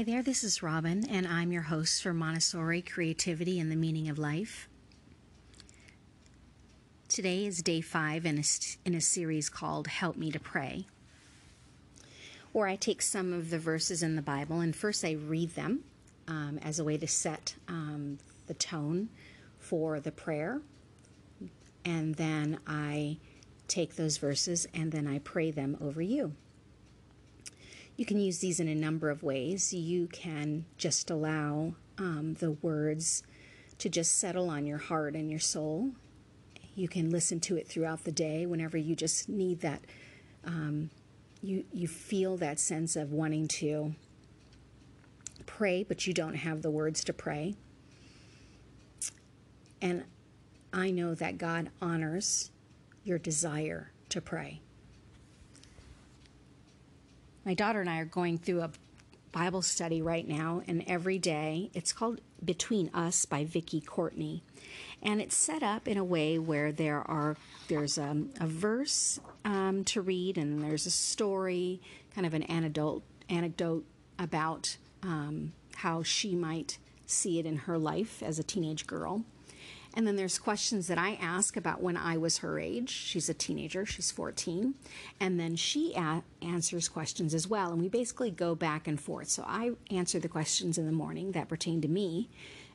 Hi there, this is Robin, and I'm your host for Montessori Creativity and the Meaning of Life. Today is day five in a, in a series called Help Me to Pray, where I take some of the verses in the Bible and first I read them um, as a way to set um, the tone for the prayer, and then I take those verses and then I pray them over you. You can use these in a number of ways. You can just allow um, the words to just settle on your heart and your soul. You can listen to it throughout the day whenever you just need that. Um, you you feel that sense of wanting to pray, but you don't have the words to pray. And I know that God honors your desire to pray my daughter and I are going through a Bible study right now, and every day it's called Between Us by Vicki Courtney, and it's set up in a way where there are there's a, a verse um, to read, and there's a story, kind of an anecdote anecdote about um, how she might see it in her life as a teenage girl. And then there's questions that I ask about when I was her age. She's a teenager, she's 14. And then she a- answers questions as well. And we basically go back and forth. So I answer the questions in the morning that pertain to me.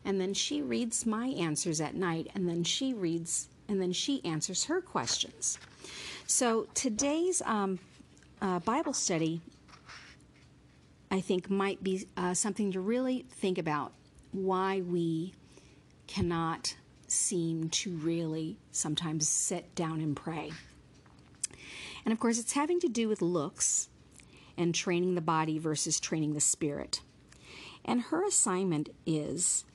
And then she reads my answers at night. And then she reads, and then she answers her questions. So today's um, uh, Bible study, I think, might be uh, something to really think about why we cannot seem to really sometimes sit down and pray. And of course, it's having to do with looks and training the body versus training the spirit. And her assignment is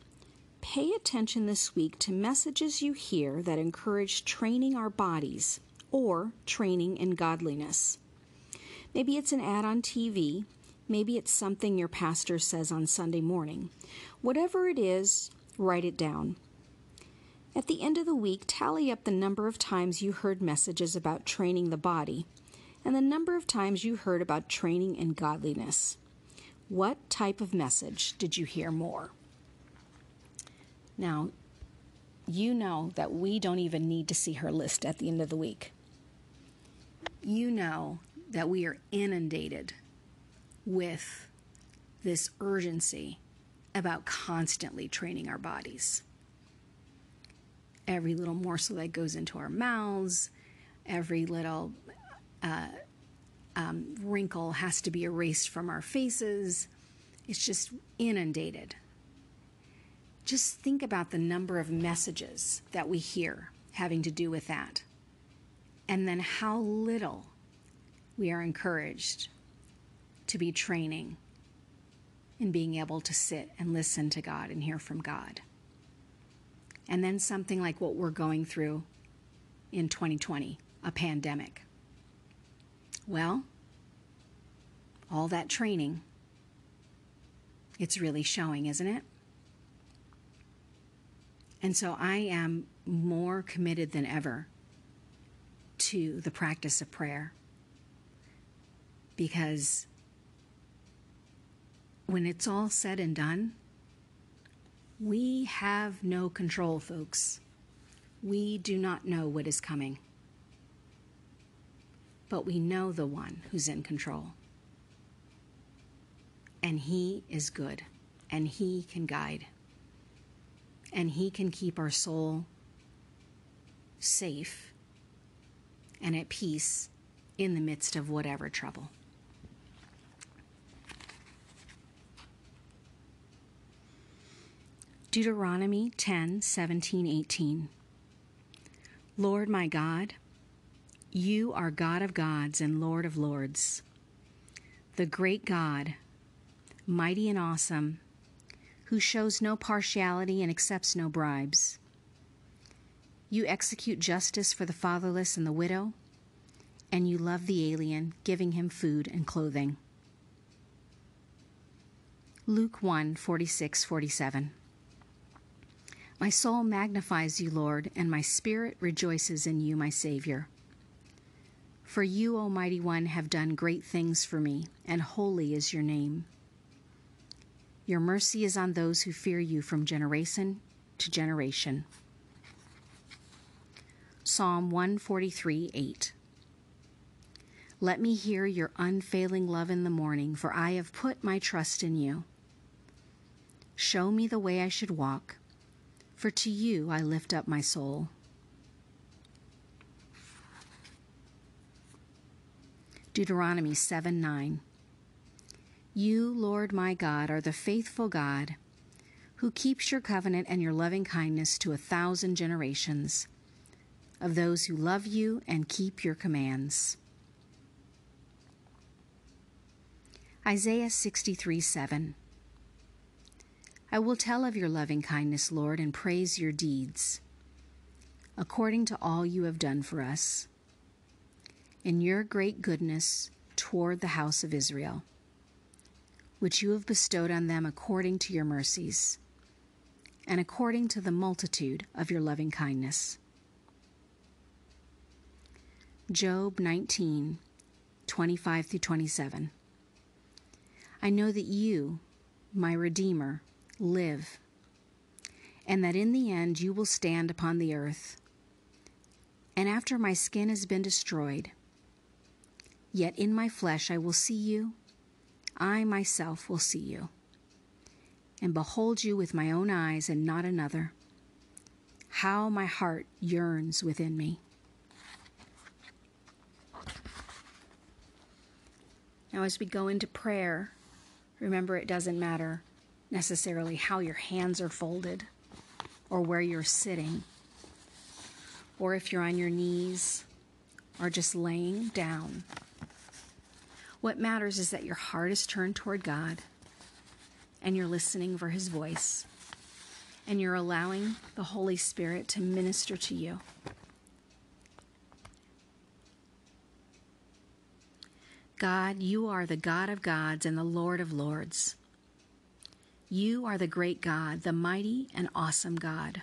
pay attention this week to messages you hear that encourage training our bodies or training in godliness. Maybe it's an ad on TV, maybe it's something your pastor says on Sunday morning. Whatever it is, write it down. At the end of the week, tally up the number of times you heard messages about training the body and the number of times you heard about training in godliness. What type of message did you hear more? Now, you know that we don't even need to see her list at the end of the week. You know that we are inundated with this urgency about constantly training our bodies every little morsel that goes into our mouths, every little uh, um, wrinkle has to be erased from our faces. It's just inundated. Just think about the number of messages that we hear having to do with that, and then how little we are encouraged to be training in being able to sit and listen to God and hear from God and then something like what we're going through in 2020 a pandemic. Well, all that training, it's really showing, isn't it? And so I am more committed than ever to the practice of prayer because when it's all said and done, we have no control, folks. We do not know what is coming. But we know the one who's in control. And he is good, and he can guide, and he can keep our soul safe and at peace in the midst of whatever trouble. Deuteronomy 10 17 18. Lord my God, you are God of gods and Lord of lords, the great God, mighty and awesome, who shows no partiality and accepts no bribes. You execute justice for the fatherless and the widow, and you love the alien, giving him food and clothing. Luke 1 46 47. My soul magnifies you, Lord, and my spirit rejoices in you, my Savior. For you, Almighty One, have done great things for me, and holy is your name. Your mercy is on those who fear you from generation to generation. Psalm 143 8. Let me hear your unfailing love in the morning, for I have put my trust in you. Show me the way I should walk, for to you I lift up my soul. Deuteronomy 7 9. You, Lord my God, are the faithful God who keeps your covenant and your loving kindness to a thousand generations of those who love you and keep your commands. Isaiah 63 7. I will tell of your loving kindness, Lord, and praise your deeds, according to all you have done for us, in your great goodness toward the house of Israel, which you have bestowed on them according to your mercies, and according to the multitude of your loving kindness. Job 19, 25 through 27. I know that you, my Redeemer, live, and that in the end you will stand upon the earth. And after my skin has been destroyed, yet in my flesh I will see you, I myself will see you, and behold you with my own eyes and not another. How my heart yearns within me. Now, as we go into prayer, remember it doesn't matter necessarily how your hands are folded or where you're sitting or if you're on your knees or just laying down. What matters is that your heart is turned toward God and you're listening for His voice and you're allowing the Holy Spirit to minister to you. God, you are the God of gods and the Lord of lords. You are the great God, the mighty and awesome God,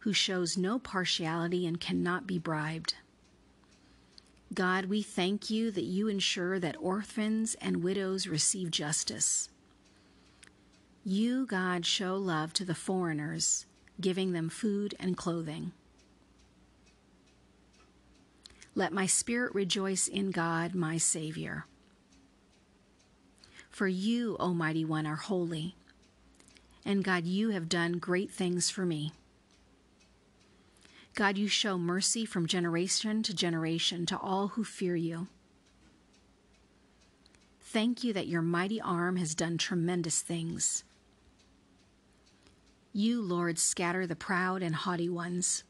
who shows no partiality and cannot be bribed. God, we thank you that you ensure that orphans and widows receive justice. You, God, show love to the foreigners, giving them food and clothing. Let my spirit rejoice in God, my Savior. For you, O Mighty One, are holy, and God, you have done great things for me. God, you show mercy from generation to generation to all who fear you. Thank you that your mighty arm has done tremendous things. You, Lord, scatter the proud and haughty ones.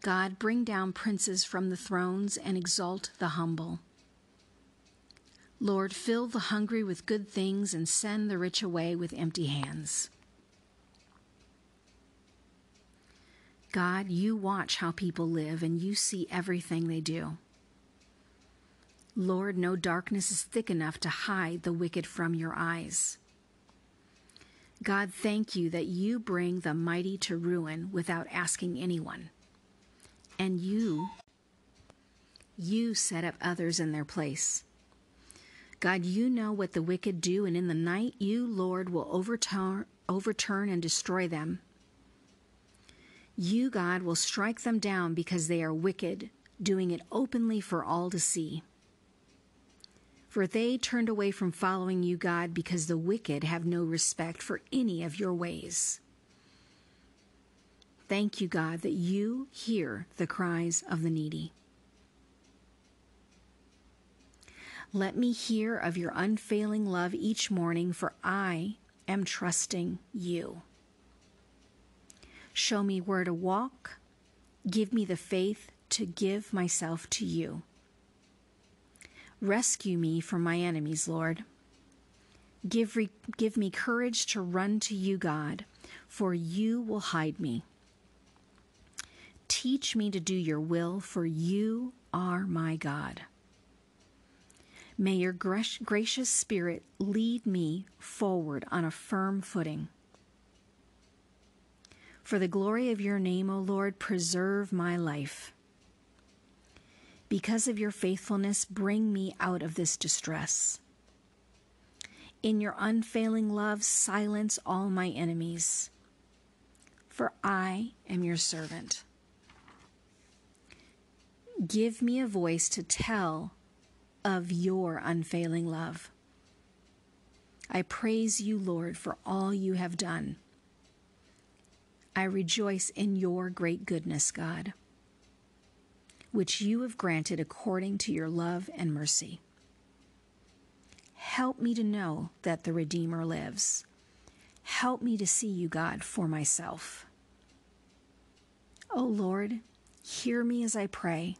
God, bring down princes from the thrones and exalt the humble. Lord, fill the hungry with good things and send the rich away with empty hands. God, you watch how people live and you see everything they do. Lord, no darkness is thick enough to hide the wicked from your eyes. God, thank you that you bring the mighty to ruin without asking anyone and you, you set up others in their place. God, you know what the wicked do, and in the night you, Lord, will overturn, overturn and destroy them. You, God, will strike them down because they are wicked, doing it openly for all to see. For they turned away from following you, God, because the wicked have no respect for any of your ways. Thank you, God, that you hear the cries of the needy. Let me hear of your unfailing love each morning, for I am trusting you. Show me where to walk. Give me the faith to give myself to you. Rescue me from my enemies, Lord. Give, re- give me courage to run to you, God, for you will hide me. Teach me to do your will, for you are my God. May your gracious spirit lead me forward on a firm footing. For the glory of your name, O Lord, preserve my life. Because of your faithfulness, bring me out of this distress. In your unfailing love, silence all my enemies, for I am your servant. Give me a voice to tell of your unfailing love. I praise you, Lord, for all you have done. I rejoice in your great goodness, God, which you have granted according to your love and mercy. Help me to know that the Redeemer lives. Help me to see you, God, for myself. O oh Lord, hear me as I pray.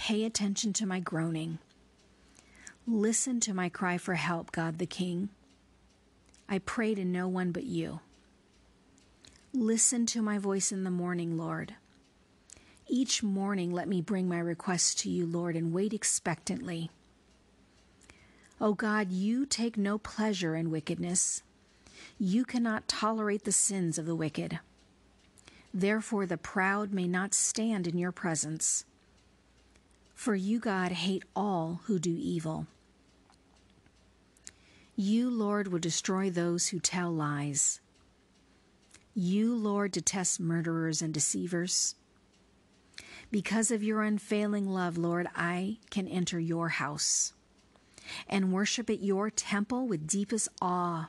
Pay attention to my groaning. Listen to my cry for help, God the King. I pray to no one but you. Listen to my voice in the morning, Lord. Each morning, let me bring my requests to you, Lord, and wait expectantly. O oh God, you take no pleasure in wickedness. You cannot tolerate the sins of the wicked. Therefore, the proud may not stand in your presence. For you, God, hate all who do evil. You, Lord, will destroy those who tell lies. You, Lord, detest murderers and deceivers. Because of your unfailing love, Lord, I can enter your house and worship at your temple with deepest awe.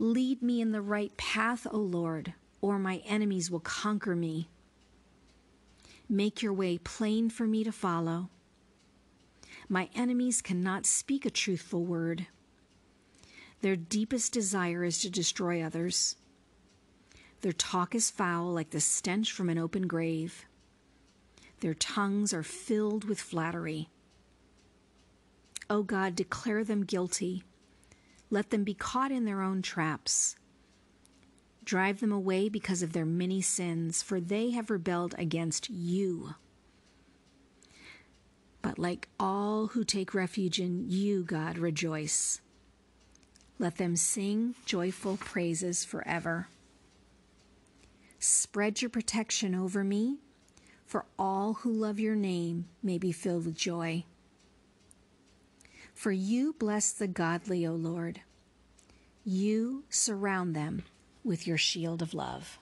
Lead me in the right path, O Lord, or my enemies will conquer me. Make your way plain for me to follow. My enemies cannot speak a truthful word. Their deepest desire is to destroy others. Their talk is foul like the stench from an open grave. Their tongues are filled with flattery. O God, declare them guilty. Let them be caught in their own traps. Drive them away because of their many sins, for they have rebelled against you. But like all who take refuge in you, God, rejoice. Let them sing joyful praises forever. Spread your protection over me, for all who love your name may be filled with joy. For you bless the godly, O Lord. You surround them with your shield of love.